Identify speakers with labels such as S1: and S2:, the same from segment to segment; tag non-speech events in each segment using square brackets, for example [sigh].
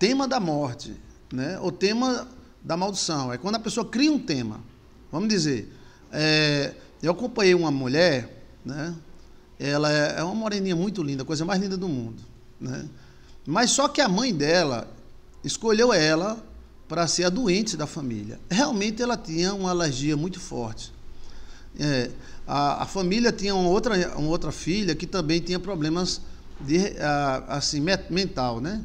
S1: tema da morte, né? o tema da maldição. É quando a pessoa cria um tema. Vamos dizer, é, eu acompanhei uma mulher, né? ela é, é uma moreninha muito linda, a coisa mais linda do mundo. Né? Mas só que a mãe dela escolheu ela para ser a doente da família. Realmente ela tinha uma alergia muito forte. É, a, a, família tinha uma outra, uma outra filha que também tinha problemas de, assim, mental, né?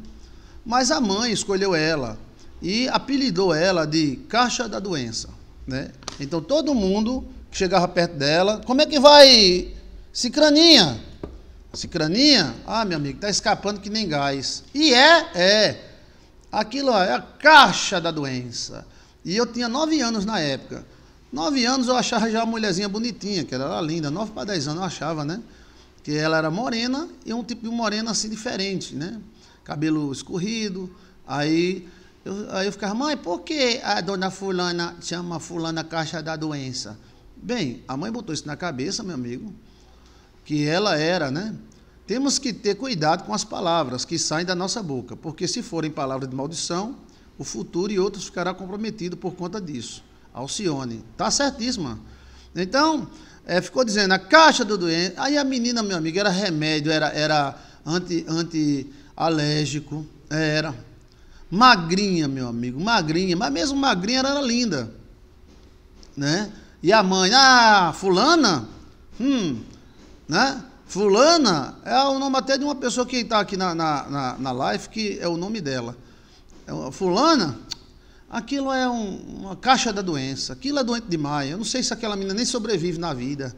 S1: Mas a mãe escolheu ela e apelidou ela de caixa da doença, né? Então todo mundo que chegava perto dela, como é que vai, Cicraninha? Cicraninha? Ah, meu amigo, tá escapando que nem gás. E é, é. Aquilo é a caixa da doença. E eu tinha nove anos na época. Nove anos eu achava já uma mulherzinha bonitinha, que era linda. Nove para dez anos eu achava, né? Que ela era morena e um tipo de morena assim diferente, né? Cabelo escorrido. Aí eu, aí eu ficava, mãe, por que a dona fulana chama fulana caixa da doença? Bem, a mãe botou isso na cabeça, meu amigo, que ela era, né? Temos que ter cuidado com as palavras que saem da nossa boca, porque se forem palavras de maldição, o futuro e outros ficará comprometido por conta disso. Alcione, tá certíssima. Então, é, ficou dizendo a caixa do doente. Aí a menina, meu amigo, era remédio, era, era anti, anti-alérgico, era. Magrinha, meu amigo, magrinha, mas mesmo magrinha era linda. Né? E a mãe, ah, fulana, hum, né? Fulana é o nome até de uma pessoa que está aqui na, na, na, na, live, que é o nome dela. É fulana, aquilo é um, uma caixa da doença, aquilo é doente demais. Eu não sei se aquela menina nem sobrevive na vida.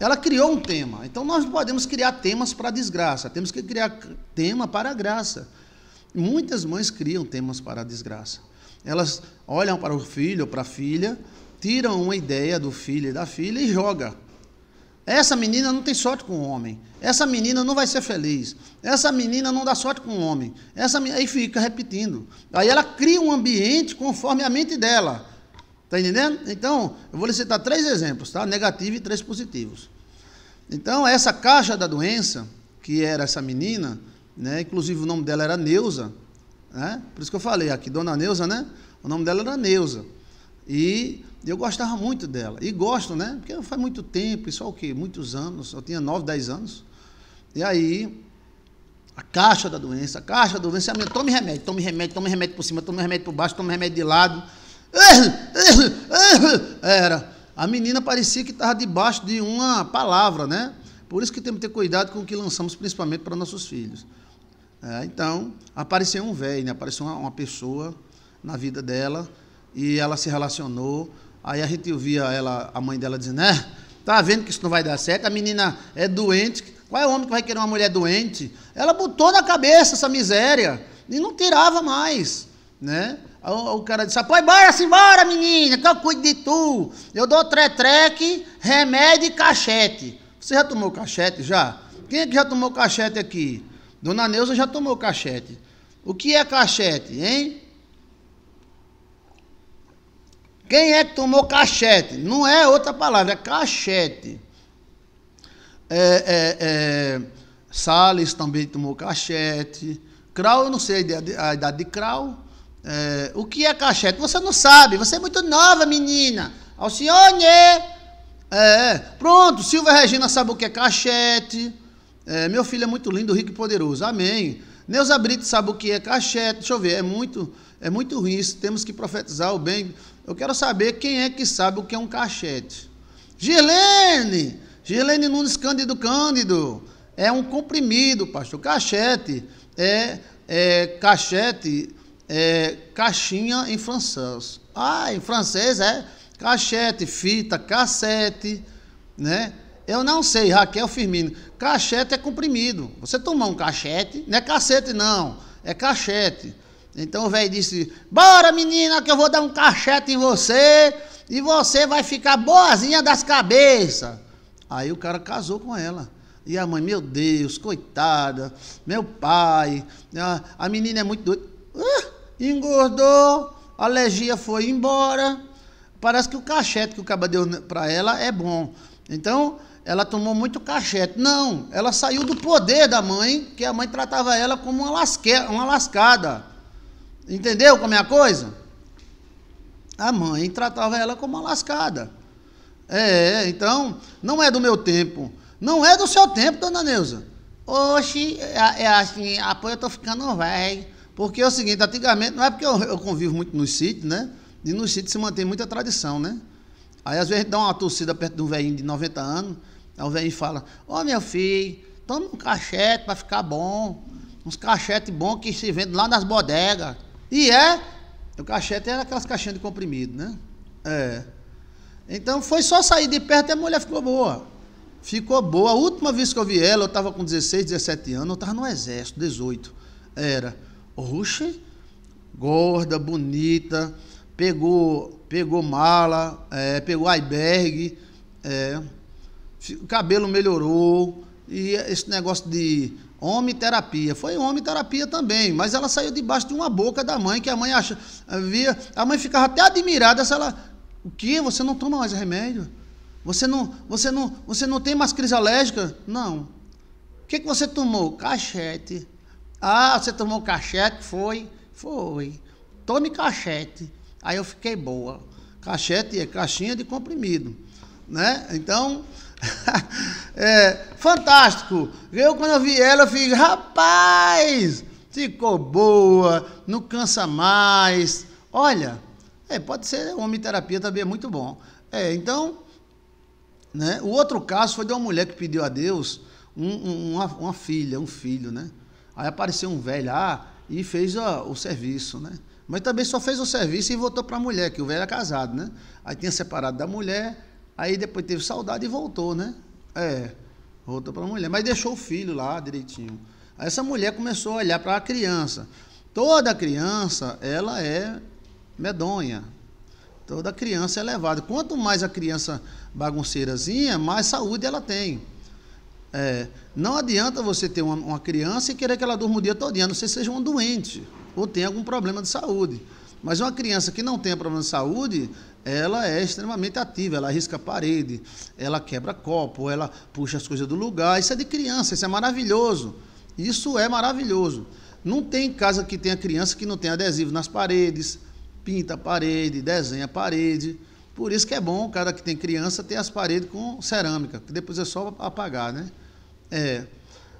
S1: Ela criou um tema. Então nós não podemos criar temas para a desgraça, temos que criar tema para a graça. Muitas mães criam temas para a desgraça. Elas olham para o filho ou para a filha, tiram uma ideia do filho e da filha e jogam. Essa menina não tem sorte com o homem. Essa menina não vai ser feliz. Essa menina não dá sorte com o homem. Essa aí fica repetindo. Aí ela cria um ambiente conforme a mente dela. Tá entendendo? Então, eu vou lhe citar três exemplos, tá? Negativo e três positivos. Então, essa caixa da doença, que era essa menina, né? Inclusive o nome dela era Neuza, né? Por isso que eu falei aqui, Dona Neuza, né? O nome dela era Neuza. E eu gostava muito dela. E gosto, né? Porque faz muito tempo, isso é o quê? Muitos anos. Eu tinha 9, 10 anos. E aí, a caixa da doença, a caixa da doença, minha, tome remédio, tome remédio, tome remédio por cima, tome remédio por baixo, tome remédio de lado. Era. A menina parecia que estava debaixo de uma palavra, né? Por isso que temos que ter cuidado com o que lançamos, principalmente para nossos filhos. É, então, apareceu um velho, né? apareceu uma, uma pessoa na vida dela e ela se relacionou Aí a gente ouvia ela, a mãe dela dizendo, né? Tá vendo que isso não vai dar certo? A menina é doente. Qual é o homem que vai querer uma mulher doente? Ela botou na cabeça essa miséria e não tirava mais, né? O, cara disse, pô, bora-se embora, menina, que eu cuido de tu. Eu dou tretreque, remédio e cachete. Você já tomou cachete, já? Quem é que já tomou cachete aqui? Dona Neuza já tomou cachete. O que é cachete, hein? Quem é que tomou cachete? Não é outra palavra, é cachete. É, é, é, Salles também tomou cachete. Krau, eu não sei a idade de Krau. É, o que é cachete? Você não sabe, você é muito nova, menina. Alcione! É, pronto, Silvia Regina sabe o que é cachete. É, meu filho é muito lindo, rico e poderoso. Amém. Neuza Brito sabe o que é cachete. Deixa eu ver, é muito, é muito ruim isso. Temos que profetizar o bem eu quero saber quem é que sabe o que é um cachete. Girlene! Girlene Nunes Cândido Cândido. É um comprimido, pastor. Cachete é, é cachete, é caixinha em francês. Ah, em francês é cachete, fita, cassete, né? Eu não sei, Raquel Firmino. Cachete é comprimido. Você tomar um cachete, não é cacete não, é cachete. Então o velho disse: Bora, menina, que eu vou dar um cachete em você e você vai ficar boazinha das cabeças. Aí o cara casou com ela. E a mãe, meu Deus, coitada, meu pai, a, a menina é muito doida. Uh, engordou, a alergia foi embora. Parece que o cachete que o caba deu para ela é bom. Então, ela tomou muito cachete. Não, ela saiu do poder da mãe, que a mãe tratava ela como uma, lasque, uma lascada. Entendeu como é a coisa? A mãe tratava ela como uma lascada. É, então, não é do meu tempo. Não é do seu tempo, dona Neuza. Oxe, é, é assim, apoio eu tô ficando velho. Porque é o seguinte, antigamente, não é porque eu, eu convivo muito nos sítios, né? E nos sítios se mantém muita tradição, né? Aí às vezes dá uma torcida perto de um velhinho de 90 anos, aí o velhinho fala, ô oh, meu filho, toma um cachete para ficar bom. Uns cachetes bons que se vendem lá nas bodegas. E é, o cachete era aquelas caixinhas de comprimido, né? É. Então foi só sair de perto e a mulher ficou boa. Ficou boa. A última vez que eu vi ela, eu estava com 16, 17 anos, eu estava no exército, 18. Era. Oxe, gorda, bonita, pegou, pegou mala, é, pegou iceberg, é, o cabelo melhorou, e esse negócio de homem terapia, foi homem terapia também, mas ela saiu debaixo de uma boca da mãe, que a mãe acha, via, a mãe ficava até admirada se ela, o que? Você não toma mais remédio? Você não, você não, você não tem mais crise alérgica? Não. O que, que você tomou? Cachete. Ah, você tomou cachete? Foi? Foi. Tome cachete. Aí eu fiquei boa. Cachete é caixinha de comprimido. Né? Então, [laughs] é fantástico. Eu, quando eu vi ela, eu fiquei, rapaz, ficou boa, não cansa mais. Olha, é, pode ser homem terapia também é muito bom. É, então, né? O outro caso foi de uma mulher que pediu a Deus um, um, uma, uma, filha, um filho, né? Aí apareceu um velho lá e fez ó, o serviço, né? Mas também só fez o serviço e voltou para a mulher, que o velho era casado, né? Aí tinha separado da mulher, aí depois teve saudade e voltou, né? É, voltou para a mulher, mas deixou o filho lá direitinho. Aí essa mulher começou a olhar para a criança. Toda criança, ela é medonha, Toda criança é levada. Quanto mais a criança bagunceirazinha, mais saúde ela tem. É, não adianta você ter uma, uma, criança e querer que ela durma o dia todo, a não ser seja uma doente ou tenha algum problema de saúde. Mas uma criança que não tenha problema de saúde, ela é extremamente ativa, ela risca a parede, ela quebra copo, ela puxa as coisas do lugar. Isso é de criança, isso é maravilhoso. Isso é maravilhoso. Não tem casa que tenha criança que não tenha adesivo nas paredes, pinta a parede, desenha a parede. Por isso que é bom o cara que tem criança ter as paredes com cerâmica, que depois é só apagar, né? É.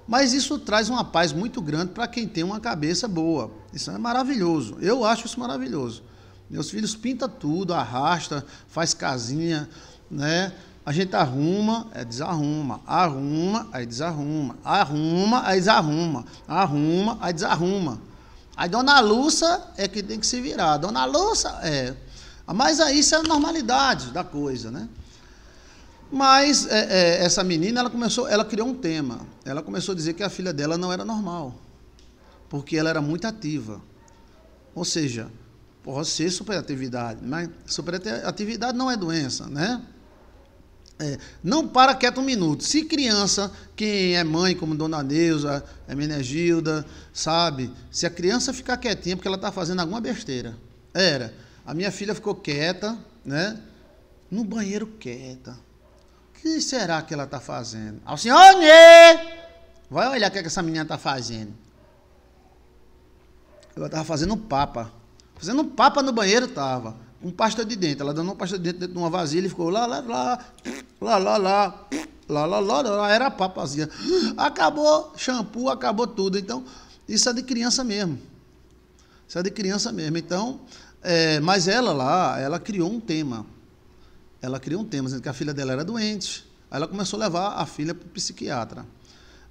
S1: Mas isso traz uma paz muito grande para quem tem uma cabeça boa. Isso é maravilhoso. Eu acho isso maravilhoso. Meus filhos pintam tudo, arrasta, faz casinha, né? A gente arruma, é desarruma, arruma, aí desarruma, arruma, aí desarruma, arruma, aí desarruma. Aí Dona Lúcia é que tem que se virar. Dona Lúcia é. Mas aí isso é a normalidade da coisa, né? Mas é, é, essa menina, ela começou, ela criou um tema. Ela começou a dizer que a filha dela não era normal, porque ela era muito ativa. Ou seja, pode ser superatividade, mas superatividade não é doença, né? É, não para quieto um minuto. Se criança, quem é mãe, como Dona Neuza, é Menegilda, sabe? Se a criança ficar quietinha porque ela está fazendo alguma besteira. Era. A minha filha ficou quieta, né? No banheiro quieta. Que será que ela está fazendo? Alcione! Vai olhar o que, é que essa menina está fazendo. Ela estava fazendo um papa. Fazendo um papa no banheiro, estava um pasta de dente. Ela dando uma pasta de dente dentro de uma vasilha e ficou lá, lá, lá, lá, lá, lá, lá, lá, lá, lá, era papazinha. Acabou shampoo, acabou tudo. Então, isso é de criança mesmo. Isso é de criança mesmo. Então, é, mas ela lá, ela criou um tema. Ela criou um tema, dizendo que a filha dela era doente. Aí ela começou a levar a filha para o psiquiatra.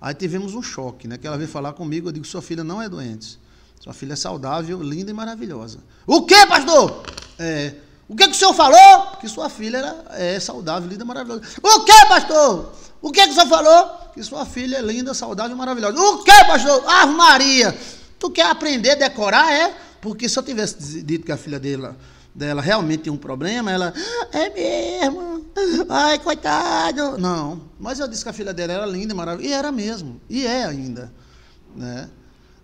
S1: Aí tivemos um choque, né? Que ela veio falar comigo, eu digo, sua filha não é doente. Sua filha é saudável, linda e maravilhosa. O que, pastor? É, o que, que o senhor falou? Que sua filha era, é saudável, linda e maravilhosa. O que, pastor? O que, que o senhor falou? Que sua filha é linda, saudável e maravilhosa. O que, pastor? Ave Maria! Tu quer aprender decorar, é? Porque se eu tivesse dito que a filha dela, dela realmente tem um problema, ela. É mesmo? Ai, coitado! Não. Mas eu disse que a filha dela era linda maravilhosa. E era mesmo. E é ainda. Né?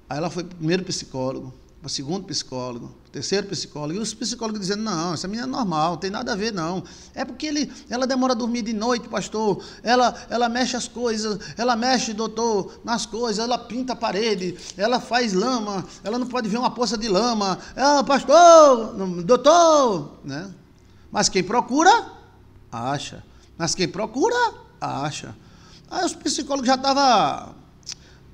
S1: Aí ela foi primeiro psicólogo, o segundo psicólogo, o terceiro psicólogo, e os psicólogos dizendo, não, essa menina é normal, não tem nada a ver, não. É porque ele, ela demora a dormir de noite, pastor, ela, ela mexe as coisas, ela mexe, doutor, nas coisas, ela pinta a parede, ela faz lama, ela não pode ver uma poça de lama, ah, pastor, doutor, né? Mas quem procura, acha. Mas quem procura, acha. Aí os psicólogos já estavam,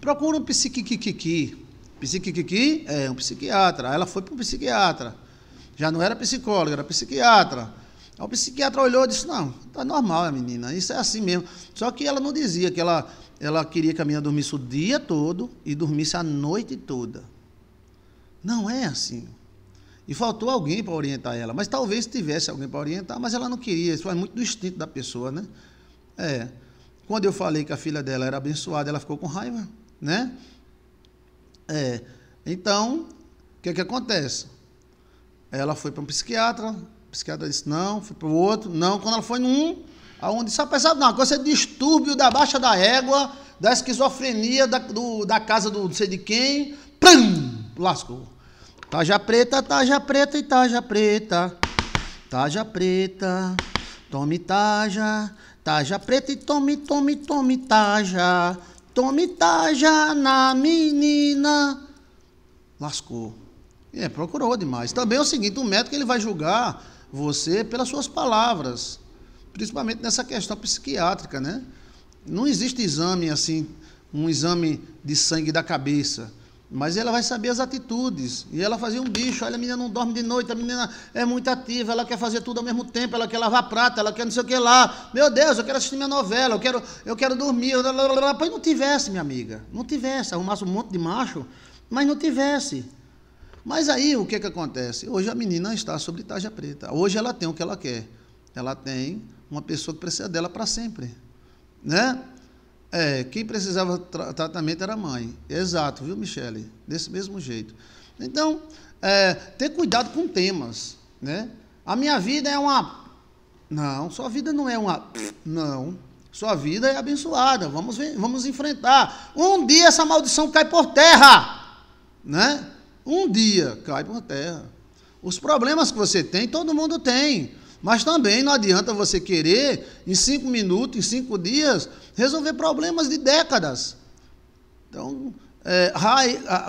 S1: procura um psiquiquiquiqui, Psiquiquiqui é um psiquiatra. Ela foi para um psiquiatra. Já não era psicóloga, era psiquiatra. Aí o psiquiatra olhou e disse: Não, tá normal a menina, isso é assim mesmo. Só que ela não dizia que ela, ela queria que a menina dormisse o dia todo e dormisse a noite toda. Não é assim. E faltou alguém para orientar ela. Mas talvez tivesse alguém para orientar, mas ela não queria. Isso é muito do instinto da pessoa, né? É. Quando eu falei que a filha dela era abençoada, ela ficou com raiva, né? É. Então, o que, é que acontece? Ela foi para um psiquiatra, o psiquiatra disse não, foi para o outro, não. Quando ela foi num, aonde só pensava, não, coisa é distúrbio da baixa da égua, da esquizofrenia da, do, da casa do não sei de quem, pum, lascou. Taja preta, taja preta e taja preta, taja preta, tome taja, taja preta e tome, tome, tome taja. Tome taja na menina. Lascou. É, procurou demais. Também é o seguinte, o médico ele vai julgar você pelas suas palavras, principalmente nessa questão psiquiátrica, né? Não existe exame assim, um exame de sangue da cabeça. Mas ela vai saber as atitudes. E ela fazia um bicho. Olha, a menina não dorme de noite, a menina é muito ativa, ela quer fazer tudo ao mesmo tempo, ela quer lavar prata, ela quer não sei o que lá. Meu Deus, eu quero assistir minha novela, eu quero, eu quero dormir. Pois não tivesse, minha amiga. Não tivesse. Arrumasse um monte de macho, mas não tivesse. Mas aí o que, que acontece? Hoje a menina está sobre taja preta. Hoje ela tem o que ela quer. Ela tem uma pessoa que precisa dela para sempre. Né? É, quem precisava tra tratamento era a mãe. Exato, viu, Michele? Desse mesmo jeito. Então, é, ter cuidado com temas, né? A minha vida é uma... Não, sua vida não é uma... Não, sua vida é abençoada. Vamos, ver, vamos enfrentar. Um dia essa maldição cai por terra, né? Um dia cai por terra. Os problemas que você tem, todo mundo tem. Mas também não adianta você querer, em cinco minutos, em cinco dias, resolver problemas de décadas. Então, é,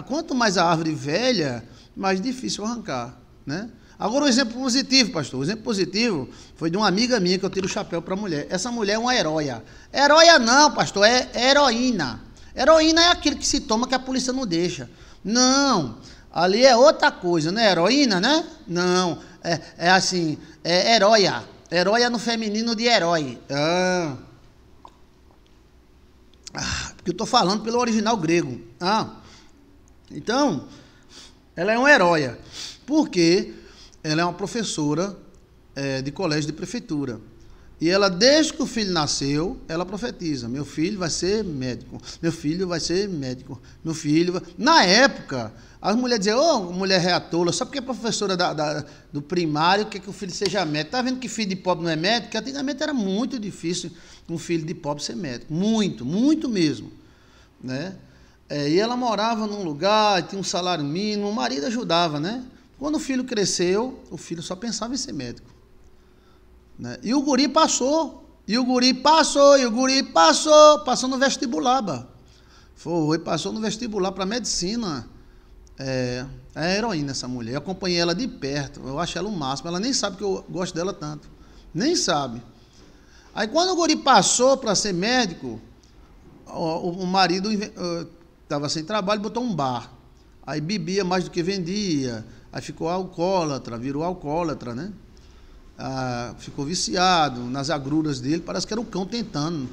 S1: quanto mais a árvore velha, mais difícil arrancar. Né? Agora, o um exemplo positivo, pastor. O exemplo positivo foi de uma amiga minha que eu tiro o chapéu para a mulher. Essa mulher é uma heróia. Heróia não, pastor, é heroína. Heroína é aquilo que se toma que a polícia não deixa. Não, ali é outra coisa, não é heroína, né? Não, é, é assim, é heróia. Heróia no feminino de herói. Ah. Ah, porque eu estou falando pelo original grego. Ah, então, ela é uma heróia. Porque ela é uma professora é, de colégio de prefeitura. E ela, desde que o filho nasceu, ela profetiza: meu filho vai ser médico, meu filho vai ser médico, meu filho. Vai... Na época, as mulheres diziam, ô, oh, mulher reatola, só porque é professora da, da, do primário, quer que o filho seja médico. Está vendo que filho de pobre não é médico? Porque antigamente era muito difícil um filho de pobre ser médico. Muito, muito mesmo. Né? É, e ela morava num lugar, tinha um salário mínimo, o marido ajudava, né? Quando o filho cresceu, o filho só pensava em ser médico. Né? E o guri passou, e o guri passou, e o guri passou, passou no vestibular, Foi, passou no vestibular para medicina. É, é heroína essa mulher. Eu acompanhei ela de perto. Eu acho ela o máximo. Ela nem sabe que eu gosto dela tanto. Nem sabe. Aí quando o guri passou para ser médico, o, o marido estava sem trabalho, botou um bar. Aí bebia mais do que vendia. Aí ficou alcoólatra, virou alcoólatra, né? Ah, ficou viciado nas agruras dele. Parece que era o cão tentando.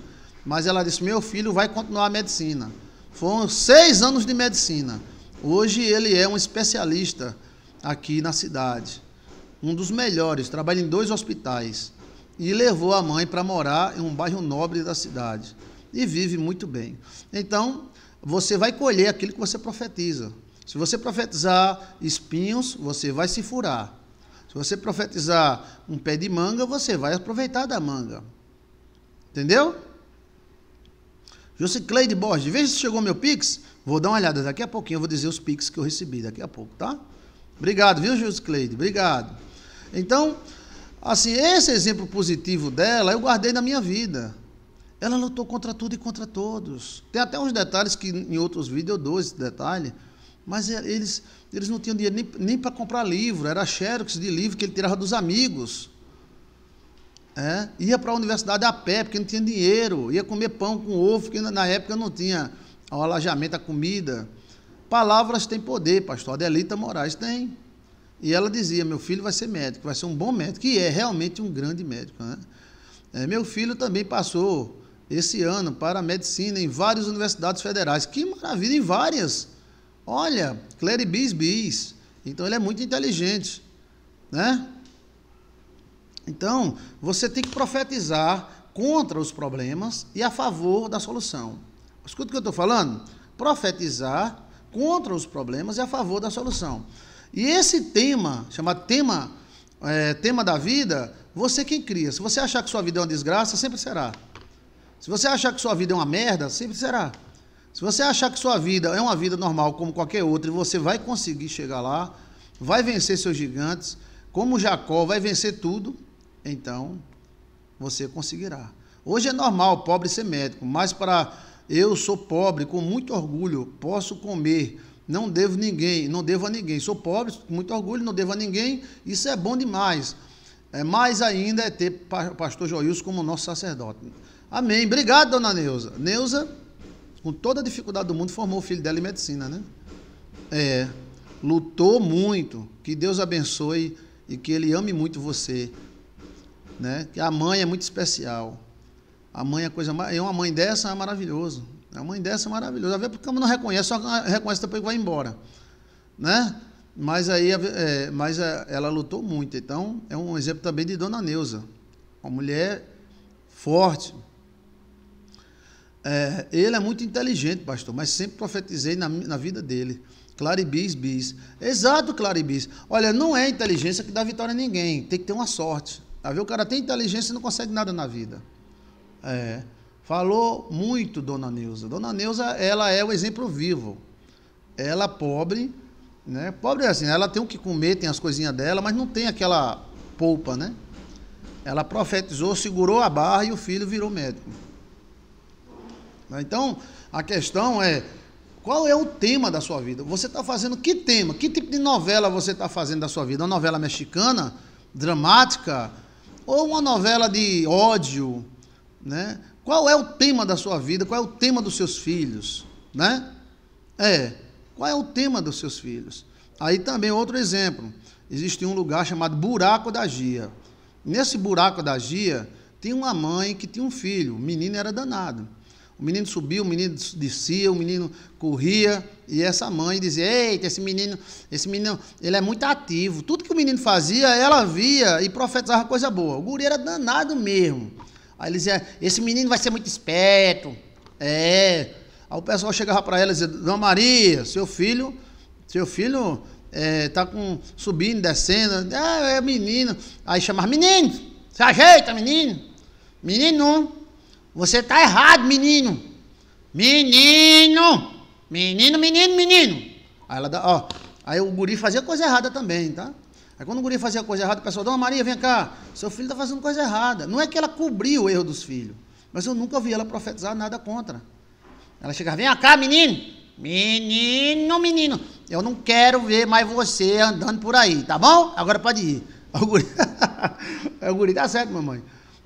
S1: Mas ela disse: Meu filho vai continuar a medicina. Foram seis anos de medicina. Hoje ele é um especialista aqui na cidade, um dos melhores, trabalha em dois hospitais e levou a mãe para morar em um bairro nobre da cidade e vive muito bem. Então, você vai colher aquilo que você profetiza. Se você profetizar espinhos, você vai se furar. Se você profetizar um pé de manga, você vai aproveitar da manga. Entendeu? Josicleide Borges, veja se chegou meu Pix. Vou dar uma olhada daqui a pouquinho, eu vou dizer os pics que eu recebi daqui a pouco, tá? Obrigado, viu, Júlio Cleide? Obrigado. Então, assim, esse exemplo positivo dela eu guardei na minha vida. Ela lutou contra tudo e contra todos. Tem até uns detalhes que em outros vídeos eu dou esse detalhe, mas é, eles, eles não tinham dinheiro nem, nem para comprar livro, era xerox de livro que ele tirava dos amigos. É, ia para a universidade a pé, porque não tinha dinheiro, ia comer pão com ovo, porque na época não tinha o alojamento, a comida. Palavras têm poder, pastor. Adelita Moraes tem. E ela dizia: meu filho vai ser médico, vai ser um bom médico, que é realmente um grande médico. Né? É, meu filho também passou esse ano para a medicina em várias universidades federais. Que maravilha, em várias. Olha, Clary Bis Bis. Então ele é muito inteligente. Né? Então, você tem que profetizar contra os problemas e a favor da solução. Escuta o que eu estou falando? Profetizar contra os problemas e a favor da solução. E esse tema, chamado tema, é, tema da vida, você quem cria. Se você achar que sua vida é uma desgraça, sempre será. Se você achar que sua vida é uma merda, sempre será. Se você achar que sua vida é uma vida normal como qualquer outra e você vai conseguir chegar lá, vai vencer seus gigantes, como Jacó vai vencer tudo, então você conseguirá. Hoje é normal pobre ser médico, mas para eu sou pobre, com muito orgulho, posso comer, não devo ninguém, não devo a ninguém. Sou pobre, com muito orgulho, não devo a ninguém. Isso é bom demais. É mais ainda é ter pastor Joilson como nosso sacerdote. Amém. Obrigado, dona Neuza. Neuza, com toda a dificuldade do mundo, formou o filho dela em medicina, né? É, lutou muito. Que Deus abençoe e que ele ame muito você, né? Que a mãe é muito especial. A mãe é coisa é uma mãe dessa é maravilhoso. A mãe dessa é maravilhosa. Às vezes porque não reconhece, só reconhece depois que vai embora, né? Mas aí, é, mas ela lutou muito. Então é um exemplo também de Dona Neuza, uma mulher forte. É, ele é muito inteligente, pastor, mas sempre profetizei na, na vida dele. Claribis, bis. Exato, Claribis. Olha, não é inteligência que dá vitória a ninguém. Tem que ter uma sorte. Tá? O cara tem inteligência e não consegue nada na vida. É. Falou muito Dona Neuza. Dona Neuza, ela é o exemplo vivo. Ela pobre, né? Pobre é assim, ela tem o que comer, tem as coisinhas dela, mas não tem aquela polpa, né? Ela profetizou, segurou a barra e o filho virou médico. Então, a questão é, qual é o tema da sua vida? Você está fazendo que tema? Que tipo de novela você está fazendo da sua vida? Uma novela mexicana, dramática, ou uma novela de ódio, né? Qual é o tema da sua vida? Qual é o tema dos seus filhos, né? É, qual é o tema dos seus filhos? Aí também outro exemplo. Existe um lugar chamado Buraco da Gia. Nesse buraco da Gia, tinha uma mãe que tinha um filho. O menino era danado. O menino subia, o menino descia, o menino corria, e essa mãe dizia: Eita, esse menino, esse menino, ele é muito ativo. Tudo que o menino fazia, ela via e profetizava coisa boa. O guri era danado mesmo. Aí ele dizia: Esse menino vai ser muito esperto. É. Aí o pessoal chegava para ela e dizia: Dona Maria, seu filho, seu filho é, com subindo, descendo. Ah, é menino. Aí chamava: Menino, se ajeita, menino. Menino, você está errado, menino. Menino! Menino, menino, menino. Aí ela ó. Aí o guri fazia coisa errada também, tá? Aí quando o guri fazia coisa errada, o pessoal, Dona Maria, vem cá, seu filho está fazendo coisa errada. Não é que ela cobriu o erro dos filhos, mas eu nunca vi ela profetizar nada contra. Ela chegava, vem cá, menino. Menino, menino, eu não quero ver mais você andando por aí, tá bom? Agora pode ir. [laughs] O guri, [laughs] o guri tá certo, mamãe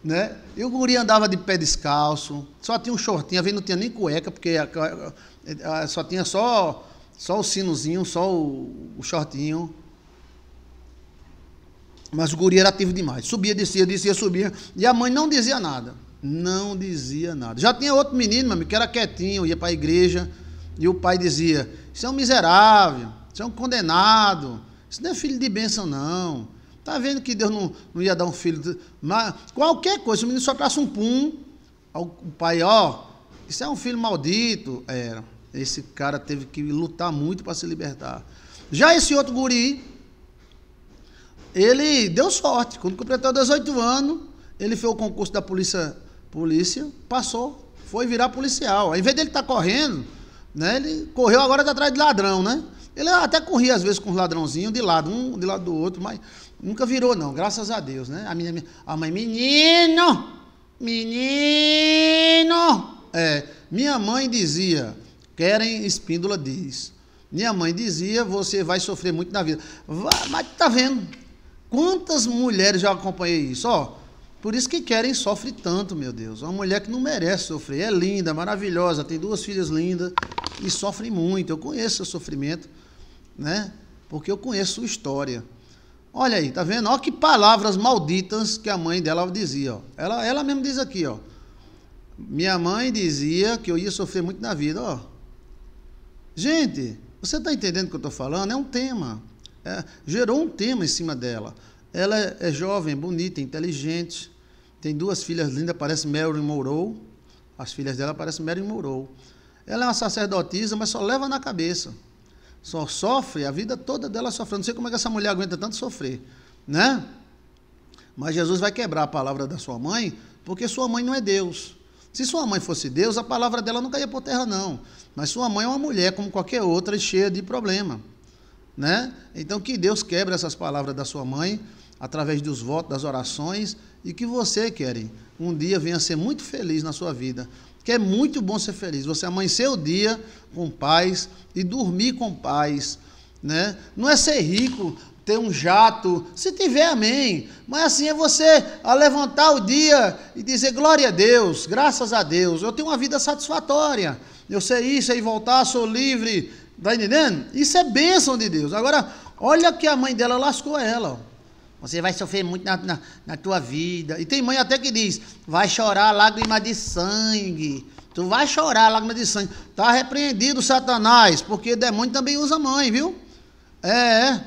S1: né? E o guri andava de pé descalço, só tinha um shortinho, às vezes não tinha nem cueca, porque só tinha só, só o sinozinho, só o, o shortinho. Mas o guri era ativo demais. Subia, descia, descia, subia. E a mãe não dizia nada. Não dizia nada. Já tinha outro menino, meu amigo, que era quietinho, ia para a igreja, e o pai dizia: Isso é um miserável, isso é um condenado, isso não é filho de bênção, não. Tá vendo que Deus não, não ia dar um filho. Mas qualquer coisa, se o menino soprasse um pum, o pai, ó, isso é um filho maldito. Era. Esse cara teve que lutar muito para se libertar. Já esse outro guri, ele deu sorte. Quando completou 18 anos, ele fez o concurso da polícia, polícia passou, foi virar policial. Ao invés dele estar tá correndo Né? Ele correu agora de atrás de ladrão, né? Ele até corria às vezes com os ladrãozinhos de lado, um de lado do outro, mas nunca virou, não, graças a Deus, né? A, minha, a mãe, menino, menino. É, minha mãe dizia, querem espíndola diz. Minha mãe dizia, você vai sofrer muito na vida. Vai, mas tá vendo? Quantas mulheres já acompanhei isso? Ó, por isso que querem sofre tanto, meu Deus. Uma mulher que não merece sofrer. É linda, maravilhosa, tem duas filhas lindas e sofre muito. Eu conheço o sofrimento, né? Porque eu conheço sua história. Olha aí, tá vendo? Olha que palavras malditas que a mãe dela dizia. Ó. Ela, ela mesmo diz aqui, ó. Minha mãe dizia que eu ia sofrer muito na vida, ó. Gente, você está entendendo o que eu estou falando? É um tema. É, gerou um tema em cima dela. Ela é, é jovem, bonita, inteligente. Tem duas filhas lindas, parece Marilyn Monroe. As filhas dela parecem Marilyn Monroe. Ela é uma sacerdotisa, mas só leva na cabeça. Só sofre a vida toda dela sofrendo. Não sei como é que essa mulher aguenta tanto sofrer, né? Mas Jesus vai quebrar a palavra da sua mãe, porque sua mãe não é Deus. Se sua mãe fosse Deus, a palavra dela não caía por terra, não. Mas sua mãe é uma mulher como qualquer outra, cheia de problema. Né? Então que Deus quebre essas palavras da sua mãe através dos votos, das orações e que você, querem, um dia venha ser muito feliz na sua vida. Que é muito bom ser feliz. Você amanhecer o dia com paz e dormir com paz, né? Não é ser rico, ter um jato, se tiver, amém. Mas assim é você a levantar o dia e dizer glória a Deus, graças a Deus, eu tenho uma vida satisfatória. Eu sei isso, aí voltar, sou livre. Está entendendo? Isso é bênção de Deus. Agora, olha que a mãe dela lascou ela. Você vai sofrer muito na, na, na tua vida. E tem mãe até que diz: vai chorar lágrima de sangue. Tu vai chorar lágrima de sangue. Está repreendido, Satanás, porque demônio também usa mãe, viu? É, é.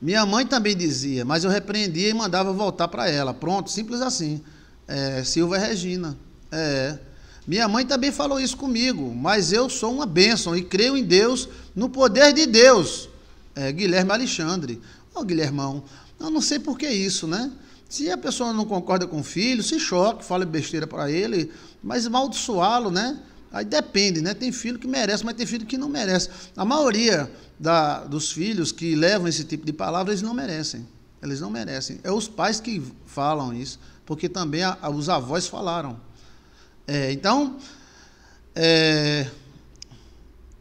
S1: Minha mãe também dizia, mas eu repreendia e mandava voltar para ela. Pronto, simples assim. É, Silva é Regina. É. Minha mãe também falou isso comigo, mas eu sou uma bênção e creio em Deus, no poder de Deus. É, Guilherme Alexandre. Ô, oh, Guilhermão, eu não sei por que isso, né? Se a pessoa não concorda com o filho, se choque, fale besteira para ele, mas amaldiçoá-lo, né? Aí depende, né? Tem filho que merece, mas tem filho que não merece. A maioria da, dos filhos que levam esse tipo de palavra, eles não merecem. Eles não merecem. É os pais que falam isso, porque também a, os avós falaram. É, então, é,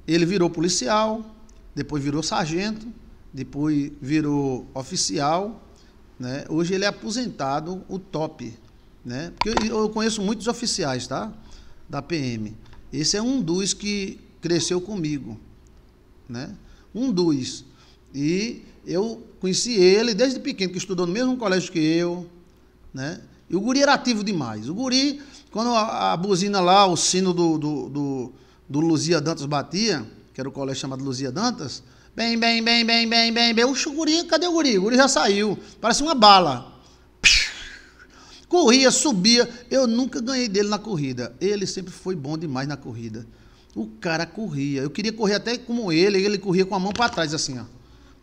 S1: ele virou policial, depois virou sargento, depois virou oficial. Né? Hoje ele é aposentado, o top. Né? Porque eu, conheço muitos oficiais tá? da PM. Esse é um dos que cresceu comigo, né? Um dos. E eu conheci ele desde pequeno, que estudou no mesmo colégio que eu, né? E o guri era ativo demais. O guri, quando a, a buzina lá, o sino do, do, do, do Luzia Dantas batia, que era o colégio chamado Luzia Dantas, bem, bem, bem, bem, bem, bem, bem, o guri, cadê o guri? O guri já saiu, parece uma bala. Corria, subia. Eu nunca ganhei dele na corrida. Ele sempre foi bom demais na corrida. O cara corria. Eu queria correr até como ele. Ele corria com a mão para trás, assim, ó.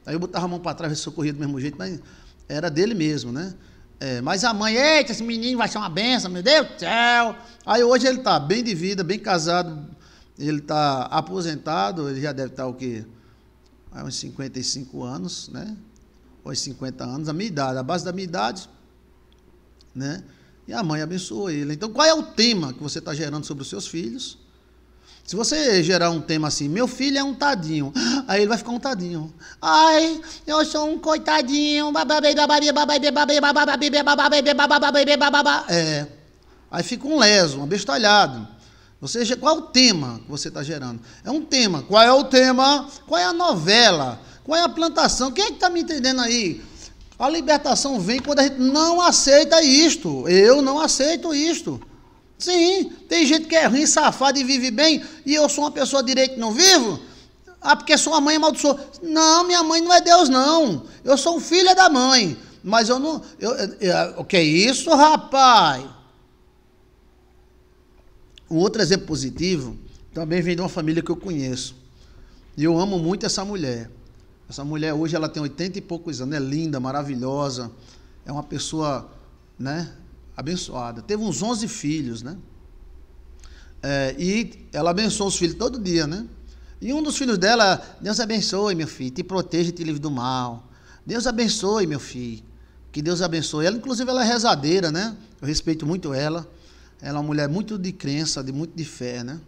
S1: Aí eu botava a mão para trás, ver se eu corria do mesmo jeito, mas era dele mesmo, né? É, mas a mãe, eita, esse menino vai ser uma benção, meu Deus do céu. Aí hoje ele está bem de vida, bem casado, ele está aposentado, ele já deve estar tá, o quê? Há uns 55 anos, né? Ou uns 50 anos, a minha idade, a base da minha idade, né? E a mãe abençoou ele. Então, qual é o tema que você está gerando sobre os seus filhos? Se você gerar um tema assim, meu filho é um tadinho, aí ele vai ficar um tadinho. Ai, eu sou um coitadinho. É. Aí fica um leso, um abestalhado. Seja, qual é o tema que você está gerando? É um tema. Qual é o tema? Qual é a novela? Qual é a plantação? Quem é que está me entendendo aí? A libertação vem quando a gente não aceita isto. Eu não aceito isto. Sim, tem gente que é ruim, safado e vive bem, e eu sou uma pessoa direita e não vivo? Ah, porque sua mãe amaldiçoou. Não, minha mãe não é Deus, não. Eu sou um filho da mãe. Mas eu não. Eu, eu, o que é isso, rapaz? Um outro exemplo positivo também vem de uma família que eu conheço. E eu amo muito essa mulher. Essa mulher hoje ela tem 80 e poucos anos, é linda, maravilhosa, é uma pessoa, né, abençoada. Teve uns 11 filhos, né? É, e ela abençoa os filhos todo dia, né? E um dos filhos dela, Deus abençoe, meu filho, te proteja e te livre do mal. Deus abençoe, meu filho. Que Deus abençoe. Ela, inclusive, ela é rezadeira, né? Eu respeito muito ela. Ela é uma mulher muito de crença, de muito de fé, né?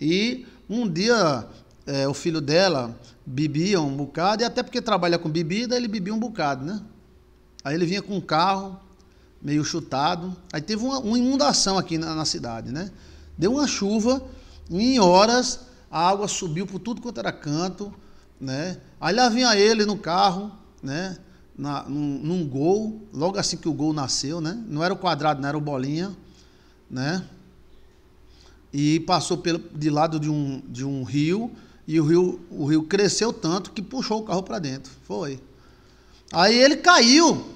S1: E um dia é, o filho dela bebia um bocado, e até porque trabalha com bebida, ele bebia um bocado, né? Aí ele vinha com um carro, meio chutado. Aí teve uma, uma inundação aqui na, na, cidade, né? Deu uma chuva, em horas a água subiu por tudo quanto era canto, né? Aí lá vinha ele no carro, né? Na, num, num gol, logo assim que o gol nasceu, né? Não era o quadrado, não era o bolinha, né? E passou pelo, de lado de um, de um rio, e o rio, o rio cresceu tanto que puxou o carro para dentro. Foi. Aí ele caiu,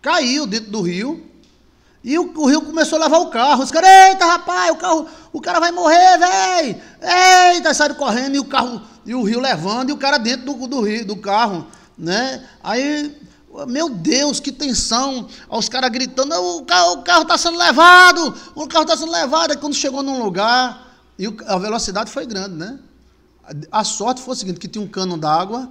S1: caiu dentro do rio, e o, o, rio começou a levar o carro. Os caras, eita rapaz, o carro, o cara vai morrer, velho! Eita, saíram correndo e o carro, e o rio levando, e o cara dentro do, do rio, do carro, né? Aí, meu Deus, que tensão! Os caras gritando, o carro, o carro tá sendo levado! O carro tá sendo levado! Aí quando chegou num lugar, e o, a velocidade foi grande, né? A sorte foi o seguinte, que tinha um cano d'água,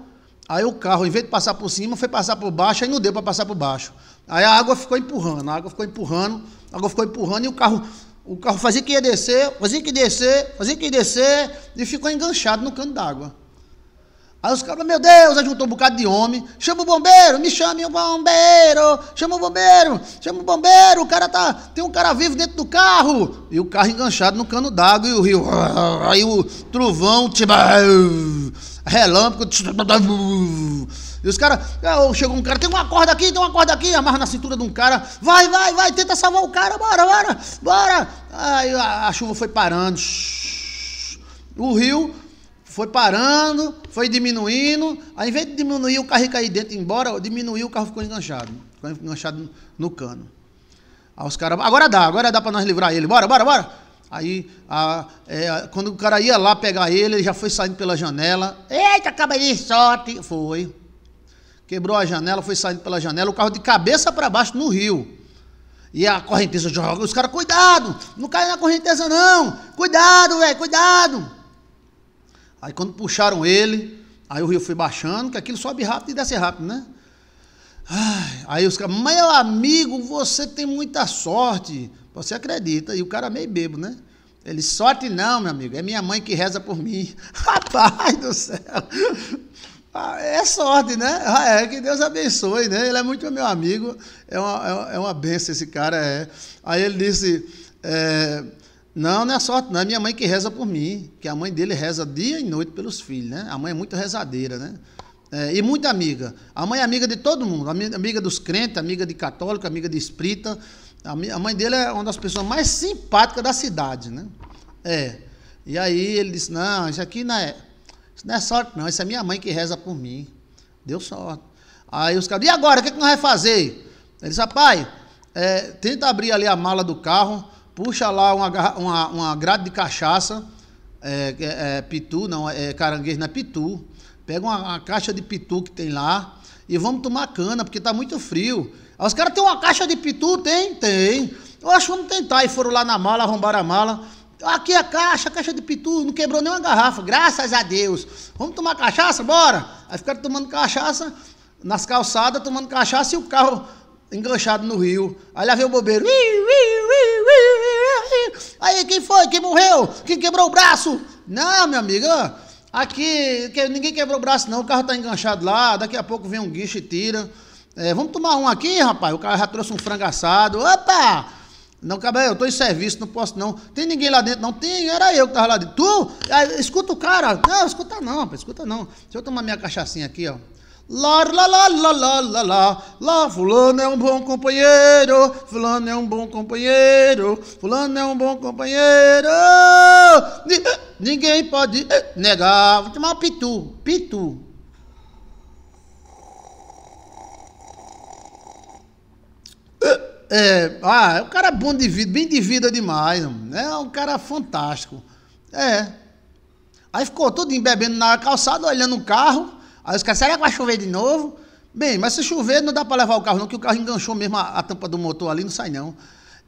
S1: aí o carro, em vez de passar por cima, foi passar por baixo, aí não deu para passar por baixo. Aí a água ficou empurrando, a água ficou empurrando, a água ficou empurrando e o carro, o carro fazia que ia descer, fazia que descer, fazia que descer e ficou enganchado no cano d'água. Aí os caras, meu Deus, aí juntou um bocado de homem, chama o bombeiro, me chame o bombeiro, chama o bombeiro, chama o bombeiro, o cara tá, tem um cara vivo dentro do carro. E o carro enganchado no cano d'água e o rio, aí o trovão, tipo, relâmpago, e os caras, ah, chegou um cara, tem uma corda aqui, tem uma corda aqui, amarra na cintura de um cara, vai, vai, vai, tenta salvar o cara, bora, bora, bora. Aí a, a chuva foi parando, o rio foi parando, foi diminuindo, em vez de diminuir o carro cair dentro e ir embora, diminuiu, o carro ficou enganchado, ficou enganchado no cano. Aí os caras, agora dá, agora dá para nós livrar ele, bora, bora, bora. Aí, a, é, quando o cara ia lá pegar ele, ele já foi saindo pela janela. Eita, acaba de sorte. Foi quebrou a janela, foi saindo pela janela, o carro de cabeça para baixo no rio. E a correnteza joga, os caras, cuidado, não cai na correnteza não, cuidado, velho, cuidado. Aí quando puxaram ele, aí o rio foi baixando, que aquilo sobe rápido e desce rápido, né? Ai, aí os caras, meu amigo, você tem muita sorte. Você acredita, e o cara meio bebo, né? Ele, sorte não, meu amigo, é minha mãe que reza por mim. [laughs] Rapaz do céu, é sorte, né? Ah, é, que Deus abençoe, né? Ele é muito meu amigo, é uma, é uma benção esse cara, é. Aí ele disse, é, não, não é sorte, não, é minha mãe que reza por mim, que a mãe dele reza dia e noite pelos filhos, né? A mãe é muito rezadeira, né? É, e muito amiga. A mãe é amiga de todo mundo, amiga dos crentes, amiga de católico, amiga de espírita. A mãe dele é uma das pessoas mais simpáticas da cidade, né? É. E aí ele disse, não, isso aqui não é não é sorte, não. Isso é minha mãe que reza por mim. Deu sorte. Aí os caras, e agora? O que, é que nós vamos fazer? Ele disse, rapaz, é, tenta abrir ali a mala do carro, puxa lá uma, uma, uma grade de cachaça, é, é, é, pitu, não, é caranguejo, não é pitu. Pega uma, uma, caixa de pitu que tem lá e vamos tomar cana, porque tá muito frio. Aí os caras têm uma caixa de pitu? Tem? Tem. Eu acho que vamos tentar. E foram lá na mala, arrombaram a mala. Aqui a caixa, a caixa de pitu, não quebrou nenhuma garrafa, graças a Deus. Vamos tomar cachaça? Bora! Aí ficaram tomando cachaça nas calçadas, tomando cachaça e o carro enganchado no rio. Aí lá veio o bobeiro. Aí quem foi? Quem morreu? Quem quebrou o braço? Não, minha amiga, aqui ninguém quebrou o braço não, o carro está enganchado lá, daqui a pouco vem um guicho e tira. É, vamos tomar um aqui, rapaz? O cara já trouxe um frango assado. Opa! Não, cabelo, eu estou em serviço, não posso não. Tem ninguém lá dentro? Não, tem, era eu que estava lá dentro. Tu? escuta o cara. Não, escuta não, rapaz, escuta não. Deixa eu tomar minha cachaçinha aqui, ó. Lá, lá, lá, lá, lá, lá, lá, lá, fulano é um bom companheiro, fulano é um bom companheiro, fulano é um bom companheiro. Ninguém pode negar. Vou tomar um pitu, pitu. É, ah, o cara é bom de vida, bem de vida demais, é um cara fantástico. É. Aí ficou todo bebendo na calçada, olhando o carro. Aí os caras, será que vai chover de novo? Bem, mas se chover não dá para levar o carro não, que o carro enganchou mesmo a, a, tampa do motor ali, não sai não.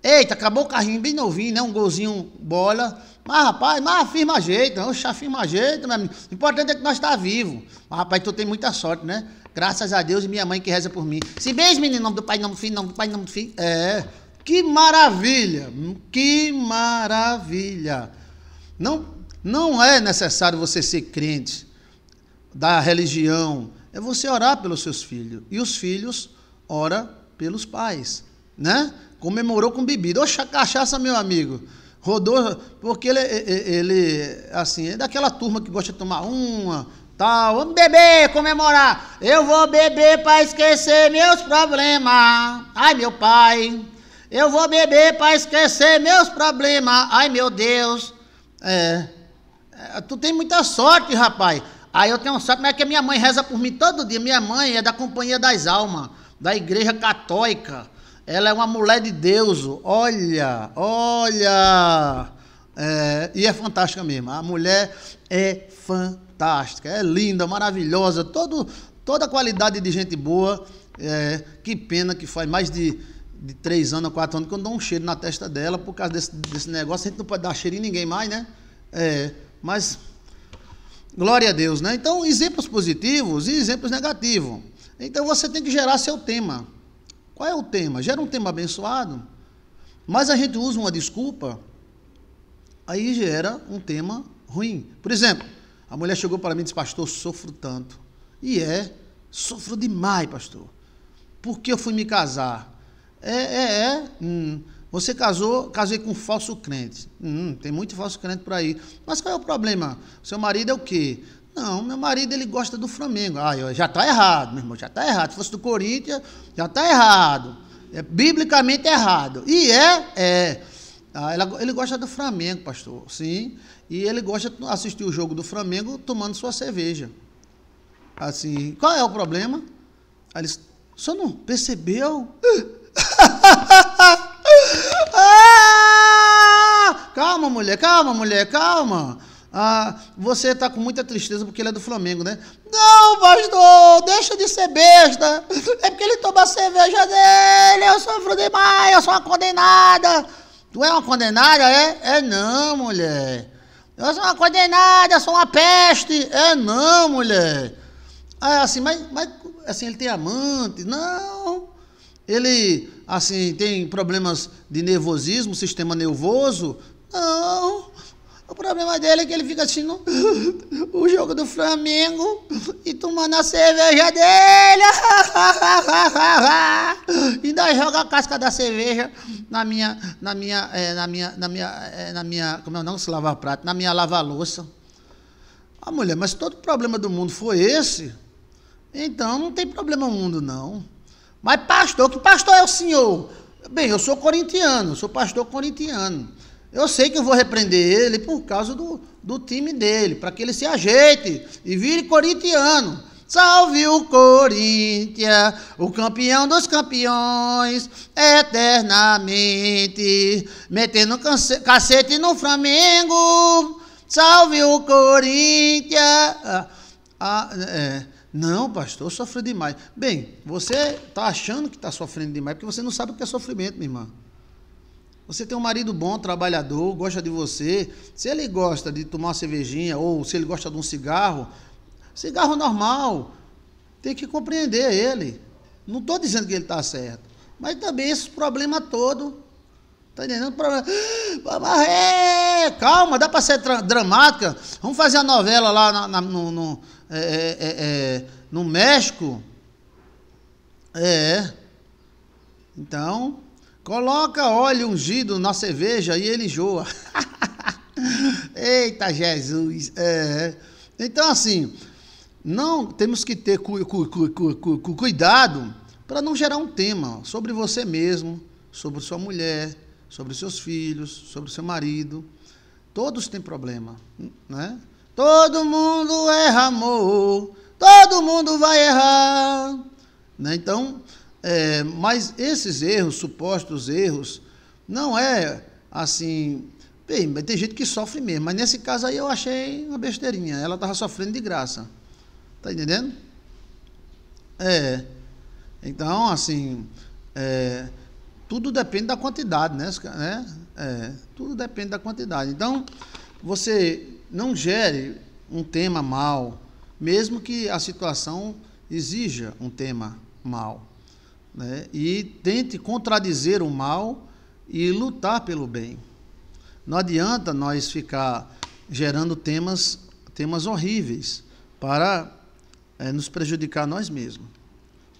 S1: Eita, acabou o carrinho bem novinho, né? Um golzinho bola, Mas, rapaz, mas afirma jeito, oxe, afirma jeito, meu amigo. O importante é que nós está vivo. Mas, rapaz, tu tem muita sorte, né? Graças a Deus e minha mãe que reza por mim. Se beijo, menino, nome do pai, nome do filho, nome do pai, nome do filho. É. Que maravilha! Que maravilha! Não, não é necessário você ser crente da religião, é você orar pelos seus filhos. E os filhos ora pelos pais, né? Comemorou com bebida. Oxa, cachaça, meu amigo. Rodou, porque ele, ele, assim, é daquela turma que gosta de tomar uma, tal. Vamos beber, comemorar. Eu vou beber para esquecer meus problemas. Ai, meu pai. Eu vou beber para esquecer meus problemas. Ai, meu Deus. É, é, Tu tem muita sorte, rapaz. Aí eu tenho sorte, mas é que minha mãe reza por mim todo dia. Minha mãe é da Companhia das Almas, da Igreja Católica. Ela é uma mulher de Deus. Olha, olha. É, e é fantástica mesmo. A mulher é fantástica, é linda, maravilhosa. Todo, toda a qualidade de gente boa. É, que pena que faz mais de de três anos, quatro anos, que eu dou um cheiro na testa dela por causa desse, desse negócio. A gente não pode dar cheiro em ninguém mais, né? É, mas, glória a Deus, né? Então, exemplos positivos e exemplos negativos. Então, você tem que gerar seu tema. Qual é o tema? Gera um tema abençoado, mas a gente usa uma desculpa, aí gera um tema ruim. Por exemplo, a mulher chegou para mim e disse, pastor, sofro tanto. E é, sofro demais, pastor. Por que eu fui me casar? É, é, é. Hum. Você casou, casei com um falso crente. Hum, tem muito falso crente por aí. Mas qual é o problema? Seu marido é o quê? Não, meu marido ele gosta do Flamengo. Ah, já está errado, meu irmão, já está errado. Se fosse do Corinthians, já está errado. É biblicamente errado. E é, é. Ah, ele gosta do Flamengo, pastor, sim. E ele gosta de assistir o jogo do Flamengo tomando sua cerveja. Assim, qual é o problema? Aí ele, o senhor não percebeu? [laughs] ah, calma, mulher, calma, mulher, calma. Ah, você está com muita tristeza porque ele é do Flamengo, né? Não, pastor, deixa de ser besta. É porque ele toma a cerveja dele. Eu sofro demais, eu sou uma condenada. Tu é uma condenada, é? É não, mulher. Eu sou uma condenada, sou uma peste. É não, mulher. Ah, assim, mas, mas assim, ele tem amante? Não. Ele, assim, tem problemas de nervosismo, sistema nervoso? Não. Problema dele é que ele fica assistindo [laughs] o jogo do Flamengo e tomando a cerveja dele. [laughs] ainda joga a casca da cerveja na minha, na minha, é, na minha, na minha, é, na minha, como é o nome? Se lavar prato, na minha lava-louça. Ah, mulher, mas todo problema do mundo foi esse, então não tem problema no mundo, não. Mas pastor, que pastor é o senhor? Bem, eu sou corintiano, sou pastor corintiano. Eu sei que eu vou repreender ele por causa do, do time dele, para que ele se ajeite e vire corintiano. Salve o Corinthians, o campeão dos campeões, eternamente, metendo cacete no Flamengo. Salve o Corinthians. Ah, ah, é. Não, pastor, eu sofro demais. Bem, você está achando que está sofrendo demais porque você não sabe o que é sofrimento, minha irmã. Você tem um marido bom, trabalhador, gosta de você. Se ele gosta de tomar uma cervejinha ou se ele gosta de um cigarro, cigarro normal, tem que compreender ele. Não estou dizendo que ele está certo, mas também esse problema todo. Está entendendo? É, [gasps] calma, dá para ser dramática. Vamos fazer a novela lá na, na, no, no é, é, é, é, no México. É. Então, coloca óleo ungido na cerveja e ele enjoa. [laughs] Eita Jesus! É. Então, assim, não temos que ter cu, cu, cu, cuidado para não gerar um tema sobre você mesmo, sobre sua mulher, sobre seus filhos, sobre seu marido. Todos têm problema, né? Todo mundo erra, amor. Todo mundo vai errar. Né? Então, é, mas esses erros, supostos erros, não é assim. Bem, tem gente que sofre mesmo, mas nesse caso aí eu achei uma besteirinha. Ela estava sofrendo de graça. Tá entendendo? É. Então, assim, é, tudo depende da quantidade, né? É, tudo depende da quantidade. Então, você não gere um tema mal, mesmo que a situação exija um tema mal. Né? E tente contradizer o mal e lutar pelo bem. Não adianta nós ficar gerando temas, temas horríveis para é, nos prejudicar nós mesmos.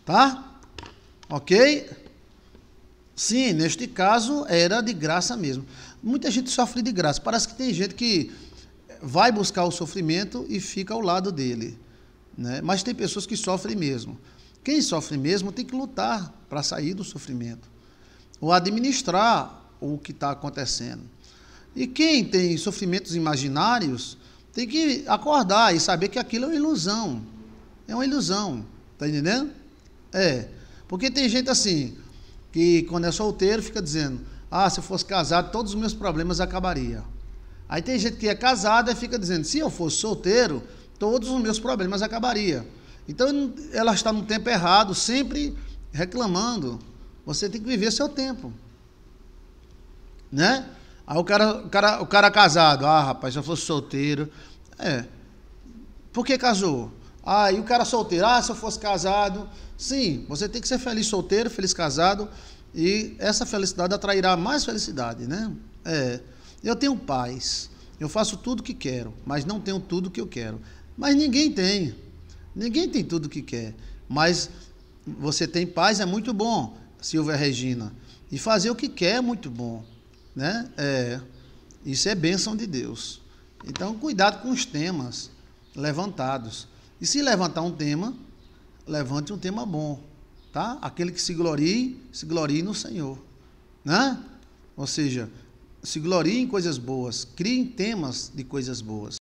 S1: Tá? Ok? Sim, neste caso era de graça mesmo. Muita gente sofre de graça. Parece que tem gente que vai buscar o sofrimento e fica ao lado dele. Né? Mas tem pessoas que sofrem mesmo. Quem sofre mesmo tem que lutar para sair do sofrimento, ou administrar o que está acontecendo. E quem tem sofrimentos imaginários tem que acordar e saber que aquilo é uma ilusão. É uma ilusão. Está entendendo? É. Porque tem gente assim, que quando é solteiro fica dizendo: Ah, se eu fosse casado, todos os meus problemas acabariam. Aí tem gente que é casada e fica dizendo: Se eu fosse solteiro, todos os meus problemas acabariam. Então ela está no tempo errado, sempre reclamando. Você tem que viver seu tempo. Né? Aí o cara, o cara, o cara casado, ah, rapaz, se eu fosse solteiro. É. Por que casou? Ah, e o cara solteiro, ah, se eu fosse casado. Sim, você tem que ser feliz solteiro, feliz casado, e essa felicidade atrairá mais felicidade, né? É. Eu tenho paz, eu faço tudo o que quero, mas não tenho tudo o que eu quero. Mas ninguém tem. Ninguém tem tudo o que quer. Mas você tem paz, é muito bom, Silvia Regina. E fazer o que quer é muito bom. Né? É, isso é bênção de Deus. Então, cuidado com os temas levantados. E se levantar um tema, levante um tema bom. Tá? Aquele que se glorie, se glorie no Senhor. Né? Ou seja, se glorie em coisas boas, crie temas de coisas boas.